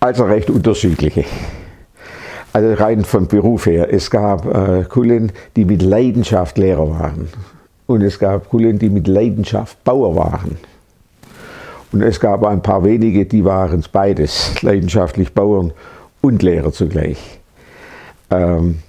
Also recht unterschiedliche. Also rein vom Beruf her. Es gab äh, Kullen, die mit Leidenschaft Lehrer waren. Und es gab Kullen, die mit Leidenschaft Bauer waren. Und es gab ein paar wenige, die waren beides, leidenschaftlich Bauern und Lehrer zugleich. Ähm,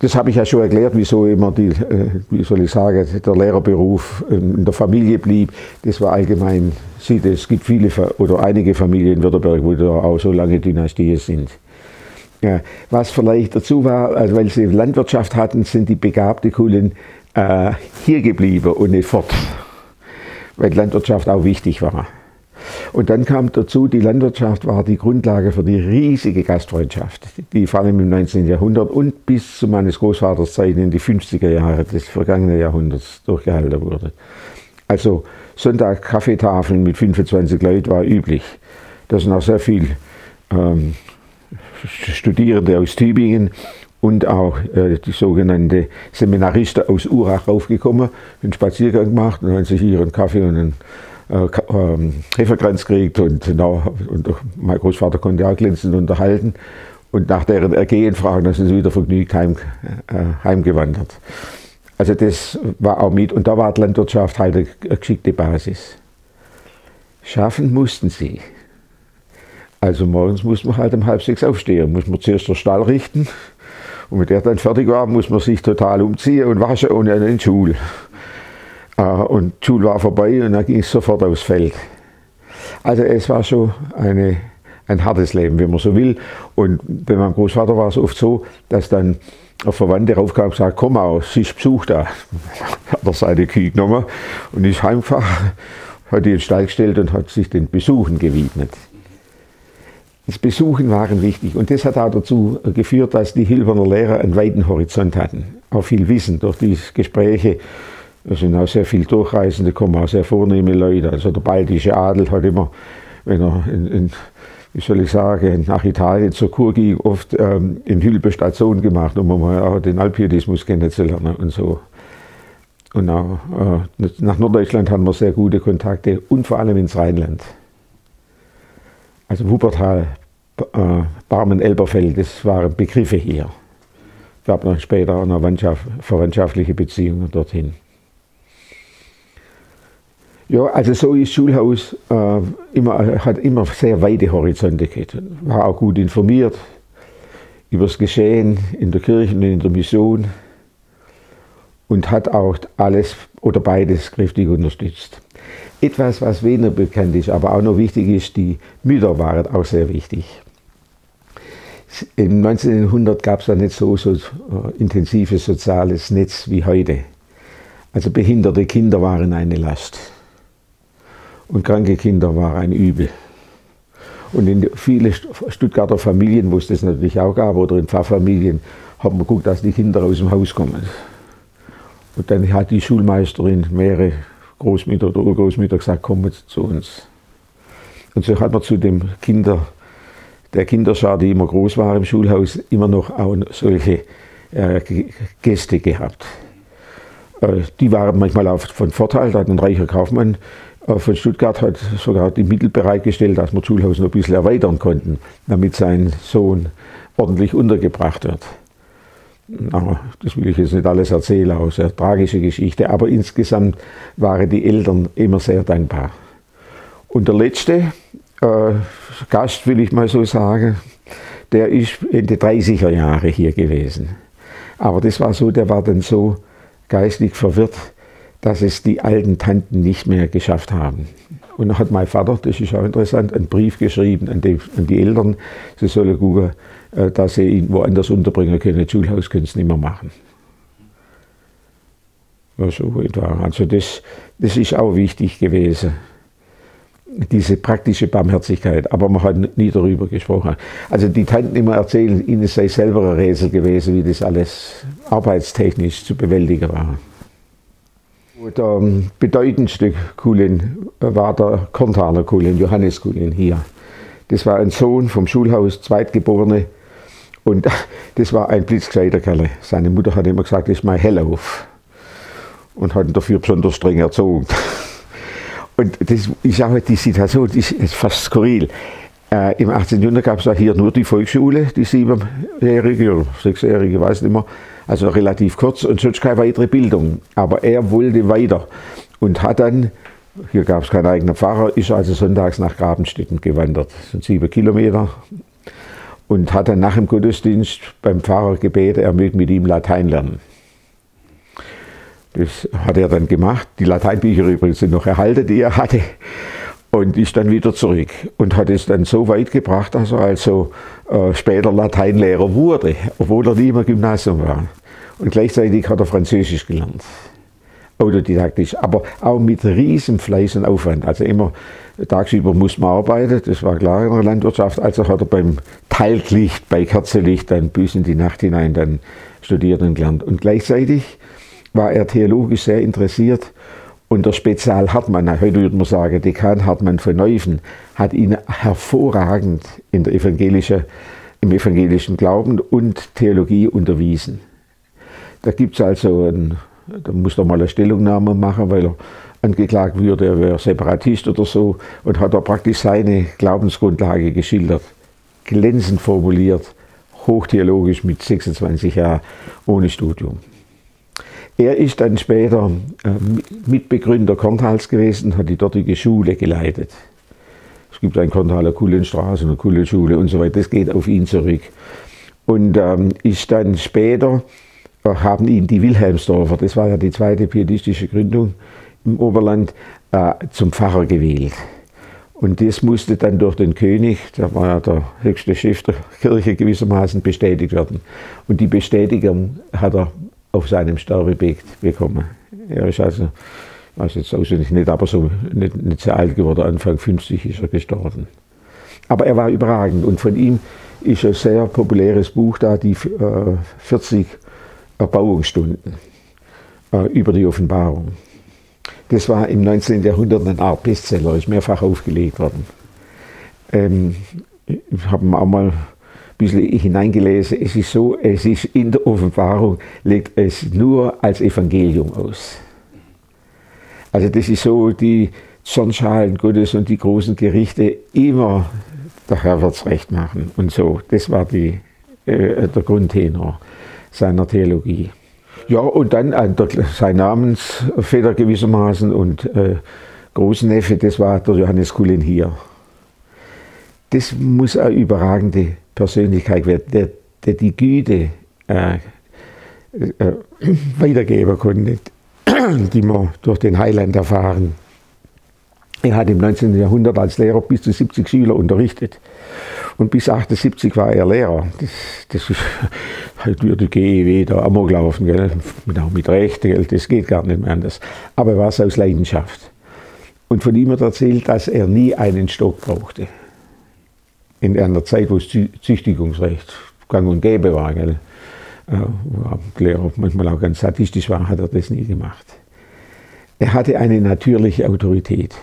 das habe ich ja schon erklärt, wieso immer die, äh, wie soll ich sagen, der Lehrerberuf in der Familie blieb. Das war allgemein, es gibt viele oder einige Familien in Württemberg, wo da auch so lange Dynastien sind. Ja, was vielleicht dazu war, also weil sie Landwirtschaft hatten, sind die begabten Kulen äh, hier geblieben und nicht fort weil Landwirtschaft auch wichtig war. Und dann kam dazu, die Landwirtschaft war die Grundlage für die riesige Gastfreundschaft, die vor allem im 19. Jahrhundert und bis zu meines Großvaters Zeiten in die 50er Jahre des vergangenen Jahrhunderts durchgehalten wurde. Also Sonntag Kaffeetafeln mit 25 Leuten war üblich. Da sind auch sehr viele ähm, Studierende aus Tübingen und auch äh, die sogenannte Seminaristen aus Urach raufgekommen, einen Spaziergang gemacht und haben sich einen Kaffee und einen Hefekranz gekriegt und, genau, und mein Großvater konnte auch glänzend unterhalten und nach deren Ergehen fragen, dann sind sie wieder vergnügt heim, äh, heimgewandert. Also das war auch mit und da war die Landwirtschaft halt eine, geschickte Basis. Schaffen mussten sie. Also morgens muss man halt um halb sechs aufstehen, muss man zuerst den Stall richten, und mit der dann fertig war, muss man sich total umziehen und waschen und dann in die Schule. Äh, und Schule war vorbei und dann ging es sofort aufs Feld. Also es war schon eine, ein hartes Leben, wenn man so will. Und bei meinem Großvater war es oft so, dass dann ein Verwandte raufkam und gesagt, komm aus, sie ist Besuch da. Hat er seine Kühe genommen und ist heimgefahren, hat die in den Stall gestellt und hat sich den Besuchen gewidmet. Das Besuchen waren wichtig und das hat auch dazu geführt, dass die Hilberner Lehrer einen weiten Horizont hatten, auch viel Wissen durch die Gespräche. Es sind auch sehr viele Durchreisende, kommen auch sehr vornehme Leute. Also der baltische Adel hat immer, wenn er in, in wie soll ich sagen, nach Italien zur Kur ging, oft ähm, in Hülbe Station gemacht, um mal auch den Alpietismus kennenzulernen und so. Und auch, äh, nach Norddeutschland haben wir sehr gute Kontakte und vor allem ins Rheinland. Also Wuppertal, äh, Barmen, Elberfeld, das waren Begriffe hier. Es gab dann später auch noch verwandtschaftliche Beziehungen dorthin. Ja, also so ist Schulhaus äh, immer, hat immer sehr weite Horizonte gehabt. War auch gut informiert über das Geschehen in der Kirche und in der Mission und hat auch alles oder beides kräftig unterstützt. Etwas, was weniger bekannt ist, aber auch noch wichtig ist, die Mütter waren auch sehr wichtig. Im 1900 gab es da nicht so, so äh, intensives soziales Netz wie heute. Also behinderte Kinder waren eine Last und kranke Kinder waren ein Übel. Und in vielen Stuttgarter Familien, wo es das natürlich auch gab, oder in Pfarrfamilien, hat man geguckt, dass die Kinder aus dem Haus kommen. Und dann hat die Schulmeisterin mehrere Großmütter oder Urgroßmütter gesagt, komm jetzt zu uns. Und so hat man zu dem Kinder, der Kinderschar, die immer groß war im Schulhaus, immer noch auch solche äh, Gäste gehabt. Äh, die waren manchmal auch von Vorteil, da hat ein reicher Kaufmann von Stuttgart hat sogar die Mittel bereitgestellt, dass wir Schulhaus noch ein bisschen erweitern konnten, damit sein Sohn ordentlich untergebracht wird. Aber das will ich jetzt nicht alles erzählen, auch sehr tragische Geschichte. Aber insgesamt waren die Eltern immer sehr dankbar. Und der letzte äh, Gast, will ich mal so sagen, der ist in den 30er Jahre hier gewesen. Aber das war so, der war dann so geistig verwirrt, dass es die alten Tanten nicht mehr geschafft haben. Und dann hat mein Vater, das ist auch interessant, einen Brief geschrieben an die, an die Eltern, sie sollen gucken, äh, dass sie ihn woanders unterbringen können. Das Schulhaus können sie nicht mehr machen. Also, also das, das ist auch wichtig gewesen, diese praktische Barmherzigkeit, aber man hat nie darüber gesprochen. Also die Tanten immer erzählen, ihnen sei selber ein Rätsel gewesen, wie das alles arbeitstechnisch zu bewältigen war. Der bedeutendste Kulin war der Kornthaler Kulin, Johannes Kulin hier. Das war ein Sohn vom Schulhaus, Zweitgeborene. Und das war ein blitzgescheiter Kerl. Seine Mutter hat immer gesagt, das ist mein Hellauf. Und hat ihn dafür besonders streng erzogen. Und das ist auch die Situation, die ist fast skurril. Äh, Im 18. Jahrhundert gab es ja hier nur die Volksschule, die siebenjährige oder sechsjährige, weiß nicht mehr. Also relativ kurz und sonst keine weitere Bildung. Aber er wollte weiter und hat dann, hier gab es keinen eigenen Pfarrer, ist also sonntags nach Grabenstetten gewandert. Das sind sieben Kilometer. Und hat dann nach dem Gottesdienst beim Pfarrer gebeten, er möge mit ihm Latein lernen. Das hat er dann gemacht. Die Lateinbücher übrigens sind noch erhalten, die er hatte. Und ist dann wieder zurück und hat es dann so weit gebracht, dass er also äh, später Lateinlehrer wurde, obwohl er nie im Gymnasium war. Und gleichzeitig hat er Französisch gelernt. Autodidaktisch, aber auch mit riesen Fleiß und Aufwand. Also immer tagsüber muss man arbeiten, das war klar in der Landwirtschaft. Also hat er beim Talglicht, bei Kerzenlicht dann bis in die Nacht hinein dann studiert und gelernt. Und gleichzeitig war er theologisch sehr interessiert und der Spezial Hartmann, heute würde man sagen, Dekan Hartmann von Neufen, hat ihn hervorragend in der evangelische, im evangelischen Glauben und Theologie unterwiesen. Da gibt es also, ein, da muss er mal eine Stellungnahme machen, weil er angeklagt würde, er wäre Separatist oder so, und hat er praktisch seine Glaubensgrundlage geschildert, glänzend formuliert, hochtheologisch mit 26 Jahren ohne Studium. Er ist dann später äh, Mitbegründer Kornhals gewesen, hat die dortige Schule geleitet. Es gibt ein Korntaler Kullenstraße, eine Kullenschule und so weiter. Das geht auf ihn zurück. Und ähm, ist dann später, äh, haben ihn die Wilhelmsdorfer, das war ja die zweite pietistische Gründung im Oberland, äh, zum Pfarrer gewählt. Und das musste dann durch den König, der war ja der höchste Chef der Kirche gewissermaßen, bestätigt werden. Und die Bestätigung hat er auf seinem Sterbebett bekommen. Er ist also, weiß jetzt auswendig nicht, aber so nicht, nicht sehr alt geworden, Anfang 50 ist er gestorben. Aber er war überragend und von ihm ist ein sehr populäres Buch da, die äh, 40 Erbauungsstunden äh, über die Offenbarung. Das war im 19. Jahrhundert eine Art Bestseller, ist mehrfach aufgelegt worden. Ähm, ich habe auch mal bisschen hineingelesen. Es ist so, es ist in der Offenbarung, legt es nur als Evangelium aus. Also das ist so, die Sonnenschalen Gottes und die großen Gerichte immer, der Herr wird es recht machen und so. Das war die, äh, der Grundtenor seiner Theologie. Ja, und dann äh, der, sein Namensvetter gewissermaßen und äh, Großneffe, das war der Johannes Kulin hier. Das muss eine überragende Persönlichkeit wird, der, der die Güte äh, äh, weitergeben konnte, die man durch den Heiland erfahren. Er hat im 19. Jahrhundert als Lehrer bis zu 70 Schüler unterrichtet. Und bis 78 war er Lehrer. Das, das ist halt würde GEW da Amok laufen, gell? Mit, auch mit Recht, gell? das geht gar nicht mehr anders. Aber er war es aus Leidenschaft. Und von ihm hat erzählt, dass er nie einen Stock brauchte in einer Zeit, wo es Züchtigungsrecht gang und gäbe war, gell, äh, Lehrer manchmal auch ganz sadistisch war, hat er das nie gemacht. Er hatte eine natürliche Autorität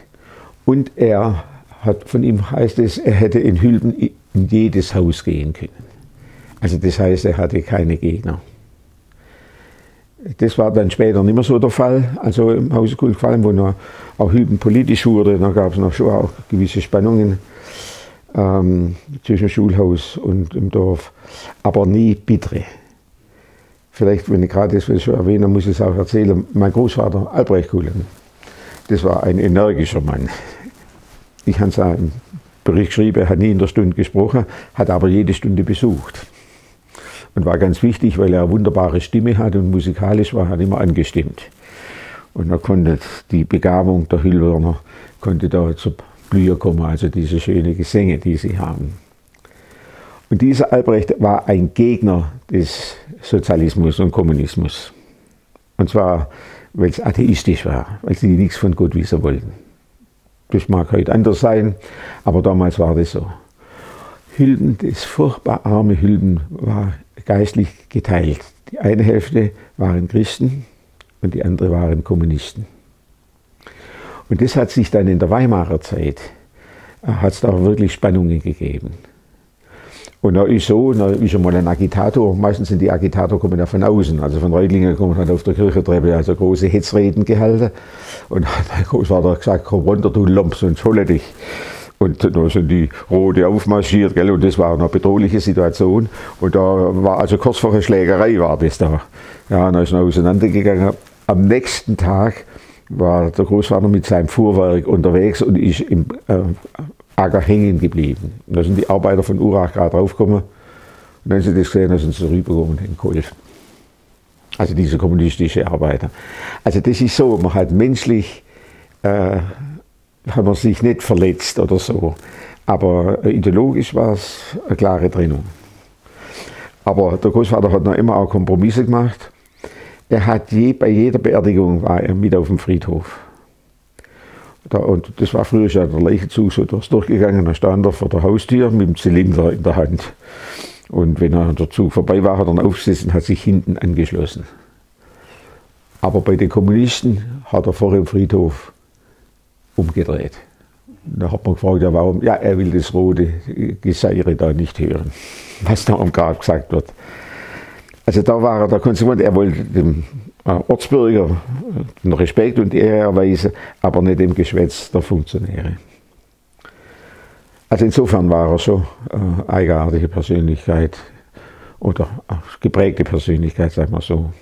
und er hat, von ihm heißt es, er hätte in Hülben in jedes Haus gehen können. Also das heißt, er hatte keine Gegner. Das war dann später nicht mehr so der Fall. Also im Hause Kultfallen, wo noch auch Hülben politisch wurde, da gab es noch schon auch gewisse Spannungen ähm, zwischen Schulhaus und dem Dorf, aber nie bittere. Vielleicht, wenn ich gerade das schon erwähne, muss ich es auch erzählen. Mein Großvater Albrecht Kuhlen, das war ein energischer Mann. Ich habe im Bericht geschrieben, hat nie in der Stunde gesprochen, hat aber jede Stunde besucht. Und war ganz wichtig, weil er eine wunderbare Stimme hat und musikalisch war, hat immer angestimmt. Und er konnte die Begabung der Hüllwörner, konnte da zur Blüher kommen, also diese schönen Gesänge, die sie haben. Und dieser Albrecht war ein Gegner des Sozialismus und Kommunismus. Und zwar, weil es atheistisch war, weil sie nichts von Gott wissen wollten. Das mag heute anders sein, aber damals war das so. Hülben, das furchtbar arme Hülben, war geistlich geteilt. Die eine Hälfte waren Christen und die andere waren Kommunisten. Und das hat sich dann in der Weimarer Zeit, äh, hat es da wirklich Spannungen gegeben. Und da ist so, da ist einmal ein Agitator, meistens sind die Agitator kommen ja von außen, also von Reutlingen kommen halt auf der Kirchentreppe, also große Hetzreden gehalten. Und hat mein Großvater gesagt, komm runter, du Lumps, und hole dich. Und da sind die Rote aufmarschiert, gell, und das war eine bedrohliche Situation. Und da war also kurz vor der Schlägerei war das da. Ja, und dann ist er auseinandergegangen. Am nächsten Tag war der Großvater mit seinem Fuhrwerk unterwegs und ist im äh, Acker hängen geblieben. Und da sind die Arbeiter von Urach gerade draufgekommen. Und dann sie das gesehen, dann sind sie rübergekommen und haben geholfen. Also diese kommunistische Arbeiter. Also das ist so, man hat menschlich äh, haben wir sich nicht verletzt oder so. Aber ideologisch war es eine klare Trennung. Aber der Großvater hat noch immer auch Kompromisse gemacht. Er hat je, bei jeder Beerdigung war er mit auf dem Friedhof. Da, und das war früher schon der Leichenzug so durchgegangen, da stand er vor der Haustür mit dem Zylinder in der Hand. Und wenn er der Zug vorbei war, hat er aufgesessen hat sich hinten angeschlossen. Aber bei den Kommunisten hat er vor dem Friedhof umgedreht. Da hat man gefragt, ja, warum? Ja, er will das rote Geseire da nicht hören, was da am Grab gesagt wird. Also da war er der konsequent, er wollte dem äh, Ortsbürger den Respekt und Ehre erweisen, aber nicht dem Geschwätz der Funktionäre. Also insofern war er schon eine eigenartige Persönlichkeit oder geprägte Persönlichkeit, sagen wir so.